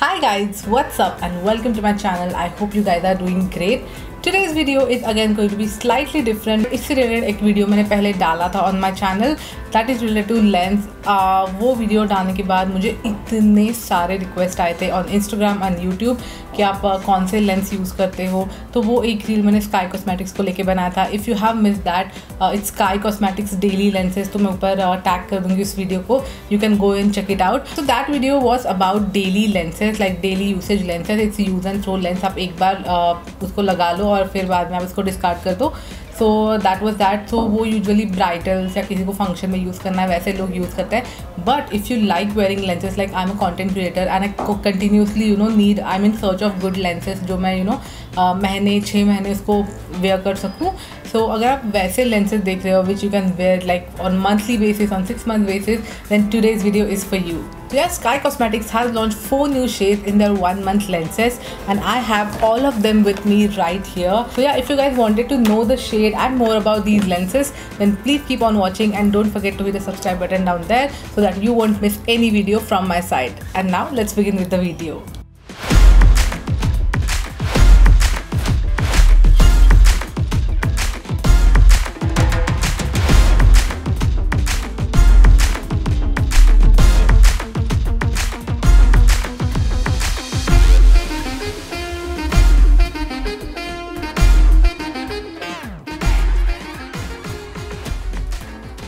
Hi guys, what's up and welcome to my channel. I hope you guys are doing great. Today's video is again going to be slightly different. इससे related एक video मैंने पहले डाला था on my channel that is related to lens वो video डालने के बाद मुझे इतने सारे रिक्वेस्ट आए थे ऑन इंस्टाग्राम एंड यूट्यूब कि आप uh, कौन से लेंस यूज़ करते हो तो वो एक रील मैंने स्काई कॉस्मेटिक्स को लेके बनाया था if you have miss that it's Sky Cosmetics daily lenses तो मैं ऊपर टैग कर दूँगी उस वीडियो को you can go in check it out so that video was about daily lenses like daily usage lenses it's use and throw lens आप एक बार uh, उसको लगा लो और फिर बाद में आप इसको डिस्कार्ड कर दो। So that was that so वो यूजली ब्राइटल्स या किसी को फ़ंक्शन में यूज़ करना है, वैसे लोग यूज़ करते हैं। But if you like wearing lenses like I am a content creator and I continuously you know need I mean search of good lenses जो मैं यू नो महीने छः महीने उसको वेयर कर सकूँ। सो so, अगर आप वैसे लेंसेज देख रहे हो which you can wear like on monthly basis on six month basis then today's video is for you So yeah, Sky Cosmetics has launched four new shades in their one month lenses and I have all of them with me right here. So yeah, if you guys wanted to know the shade and more about these lenses, then please keep on watching and don't forget to hit the subscribe button down there so that you won't miss any video from my side. And now let's begin with the video.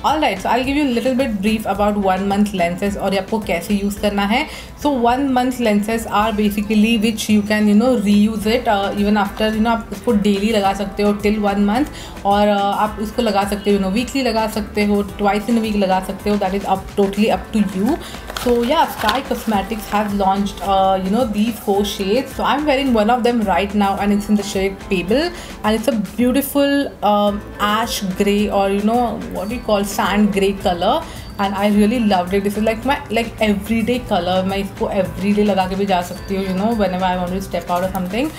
All right so I give you little bit brief about one month lenses और आपको कैसे use करना है. So one month lenses are basically which you can you know reuse it even after you know आप उसको daily लगा सकते हो टिल वन मंथ और uh, आप उसको लगा सकते हो यू नो वीकली लगा सकते हो ट्वाइस इन वीक लगा सकते हो. That is up totally up to you So yeah, Sky Cosmetics has launched, uh, you know, these four shades. So I'm wearing one of them right now, and it's in the shade Pebble, and it's a beautiful um, ash gray or you know what do you call sand gray color. And I really loved it this is like my like every day colour मैं इसको every day लगा के भी जा सकती हूँ you know whenever I want to step out something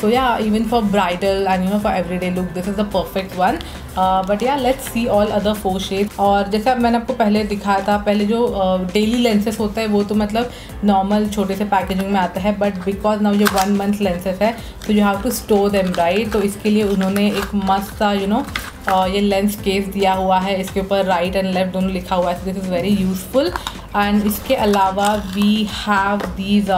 So yeah even for bridal and you know for everyday look this is the perfect one. Uh, but yeah let's see all other four shades. और जैसे मैंने आपको पहले दिखाया था पहले जो daily uh, lenses होता है वो तो मतलब नॉर्मल छोटे से पैकेजिंग में आता है बट बिकॉज़ नाउ ये वन मंथ लेंसेस है तो you have to store them right तो इसके लिए उन्होंने एक मस्त सा यू नो ये लेंस केस दिया हुआ है इसके ऊपर राइट एंड लेफ़्ट दोनों लिखा हुआ है this is very useful and इसके अलावा we have these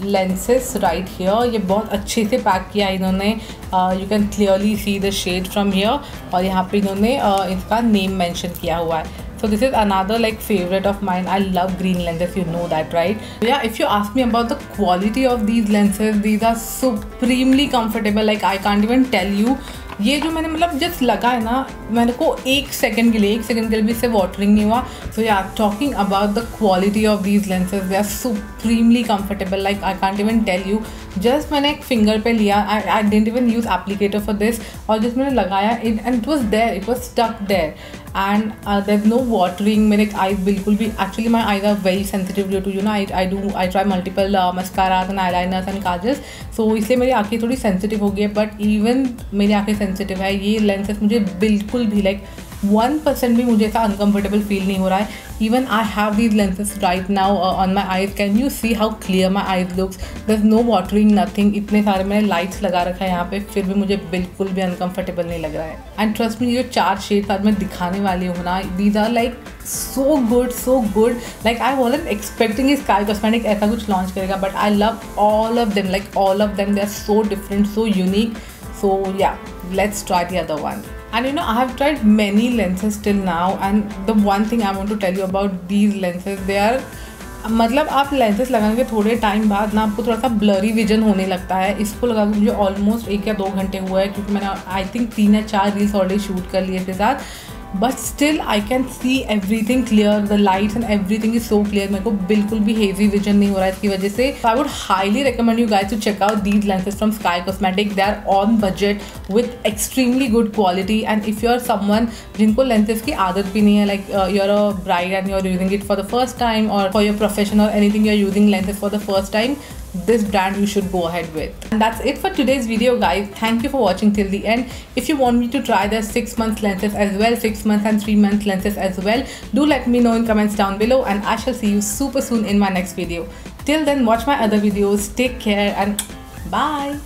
lenses right here ये बहुत अच्छे से पैक किया इन्होंने। You can clearly see the shade from here और यहाँ पे इन्होंने uh, इसका नेम मेंशन किया हुआ है। So this is another like favourite of mine I love green lenses you know that right yeah if you ask me about the quality of these lenses these are supremely comfortable like I can't even tell you ये जो मैंने मतलब just लगा है ना मेरे को एक सेकंड के लिए, एक सेकंड के लिए भी इससे वाटरिंग नहीं हुआ। So yeah talking about the quality of these lenses they are supremely comfortable like I can't even tell you just मैंने एक फिंगर पे लिया I I didn't even use applicator for this और जस्ट मैंने लगाया it and it was there it was stuck there and there no watering मेरे eye बिल्कुल भी actually my eyes are very sensitive due to you know I I do I try multiple uh, and eyeliners and kajals so इसलिए मेरी आँखें थोड़ी sensitive हो गई है बट इवन मेरी आँखें सेंसिटिव है ये लेंसेज मुझे बिल्कुल भी लाइक वन परसेंट भी मुझे ऐसा अनकम्फर्टेबल फील नहीं हो रहा है. Even I have these lenses right now on my eyes can you see how clear my eyes looks there no watering nothing इतने सारे मैंने लाइट्स लगा रखा है यहाँ पे. फिर भी मुझे बिल्कुल भी अनकम्फर्टेबल नहीं लग रहा है. एंड ट्रस्ट मी जो चार शेड्स आज मैं दिखाने वाली हूँ ना these are like so good so good like I was expecting Sky Cosmetic ऐसा कुछ लॉन्च करेगा but I love all of them like all of them they are so different so unique so yeah let's try the other one and you know, i have tried many lenses till now, and the one thing i want to tell you about these lenses, they are मतलब आप lenses लगाने के थोड़े time बाद ना आपको थोड़ा सा ब्लरी विजन होने लगता है। इसको लगा के मुझे ऑलमोस्ट एक या दो घंटे हुआ है, क्योंकि मैंने आई थिंक तीन या चार रील्स ऑलरेडी शूट कर लिए इसके साथ। But still I can see everything clear the lights and everything is so clear मेरे को बिल्कुल भी हेवी विजन नहीं हो रहा है इसकी वजह से। I would highly recommend you guys to check out these lenses from Sky Cosmetic they are on budget with extremely good quality and if you are someone जिनको लेंसेज की आदत भी नहीं है like you are a bride and you are using it for the first time और for your profession और anything you are using lenses for the first time this brand you should go ahead with. And that's it for today's video guys. Thank you for watching till the end. If you want me to try the six month lenses as well six month and three month lenses as well do let me know in comments down below and i shall see you super soon in my next video. Till then watch my other videos. Take care and bye.